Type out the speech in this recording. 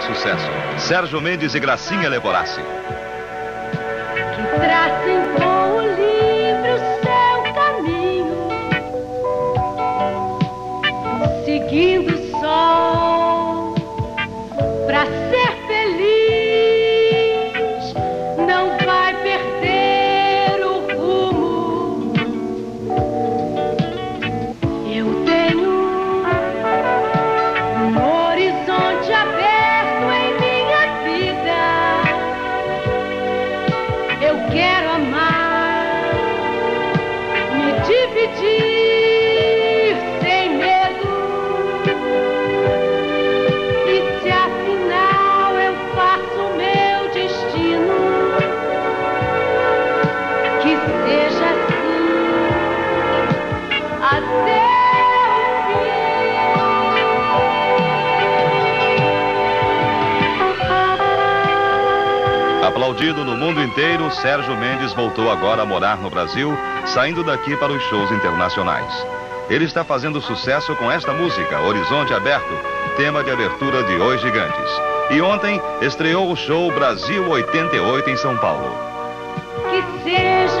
sucesso. Sérgio Mendes e Gracinha Leporassi. Que tracem Aplaudido no mundo inteiro, Sérgio Mendes voltou agora a morar no Brasil, saindo daqui para os shows internacionais. Ele está fazendo sucesso com esta música, Horizonte Aberto, tema de abertura de Os Gigantes. E ontem estreou o show Brasil 88 em São Paulo. que seja